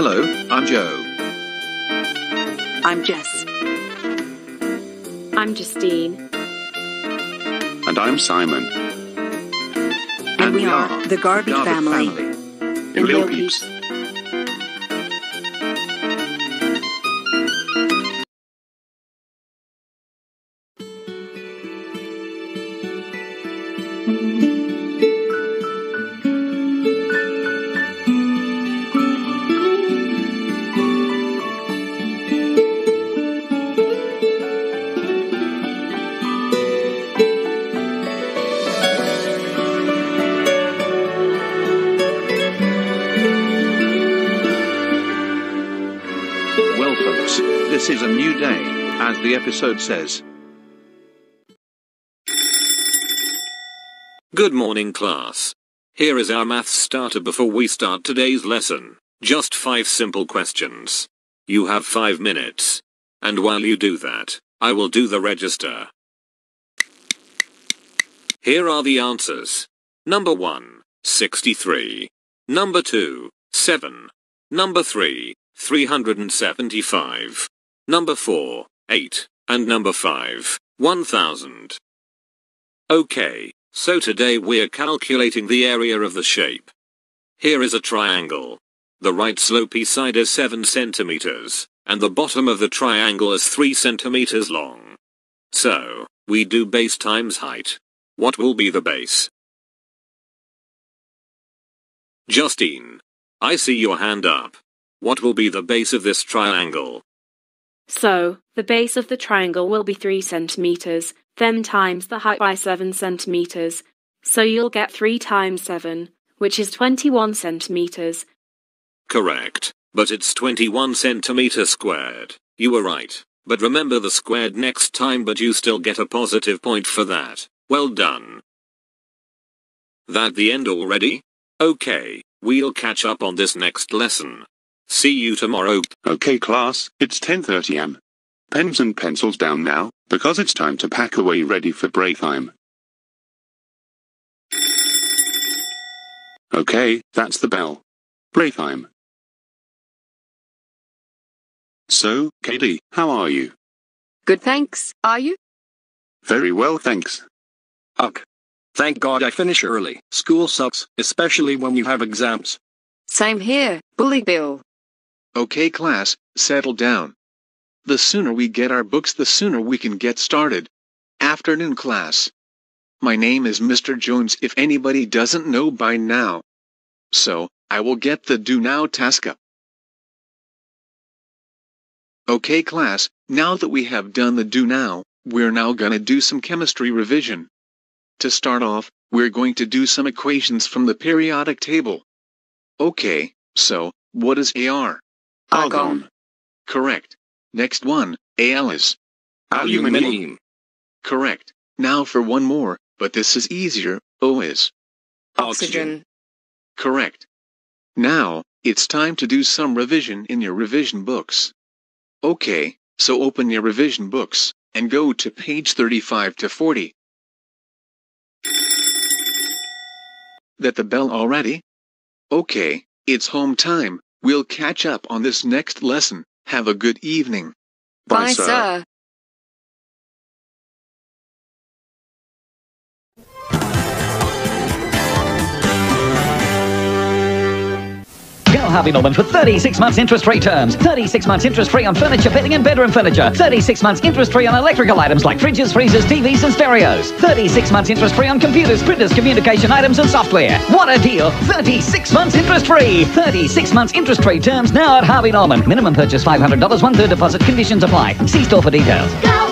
Hello, I'm Joe. I'm Jess. I'm Justine. And I'm Simon. And, we, are, the Garbett family. Lil Lil Peeps. This is a new day, as the episode says. Good morning, class. Here is our maths starter before we start today's lesson. Just five simple questions. You have five minutes. And while you do that, I will do the register. Here are the answers. Number 1, 63. Number 2, 7. Number 3, 375. Number 4, 8. And number 5, 1000. Okay, so today we're calculating the area of the shape. Here is a triangle. The right slopey side is 7 centimeters, and the bottom of the triangle is 3 centimeters long. So, we do base times height. What will be the base? Justine. I see your hand up. What will be the base of this triangle? So, the base of the triangle will be 3 centimeters, then times the height by 7 centimeters. So you'll get 3 times 7, which is 21 centimeters. Correct, but it's 21 centimeters squared. You were right, but remember the squared next time but you still get a positive point for that. Well done. That the end already? Okay, we'll catch up on this next lesson. See you tomorrow. Okay, class, it's 10:30 am. Pens and pencils down now, because it's time to pack away ready for break time. Okay, that's the bell. Break time. So, Katie, how are you? Good, thanks. Are you? Very well, thanks. Ugh. Thank God I finish early. School sucks, especially when you have exams. Same here, Bully Bill. Okay, class, settle down. The sooner we get our books, the sooner we can get started. Afternoon class. My name is Mr. Jones if anybody doesn't know by now. So, I will get the do now task up. Okay, class, now that we have done the do now, we're now gonna do some chemistry revision. To start off, we're going to do some equations from the periodic table. Okay, so, what is AR? Argon. Correct. Next one, Al is. Aluminium. Correct. Now for one more, but this is easier, O is. Oxygen. Correct. Now, it's time to do some revision in your revision books. Okay, so open your revision books, and go to page 35 to 40. That the bell already? Okay, it's home time. We'll catch up on this next lesson. Have a good evening. Bye, sir. Harvey Norman for 36 months interest free terms. 36 months interest free on furniture, bedding, and bedroom furniture. 36 months interest free on electrical items like fridges, freezers, TVs, and stereos. 36 months interest free on computers, printers, communication items, and software. What a deal! 36 months interest free. 36 months interest free terms now at Harvey Norman. Minimum purchase $500, one third deposit. Conditions apply. See store for details. Go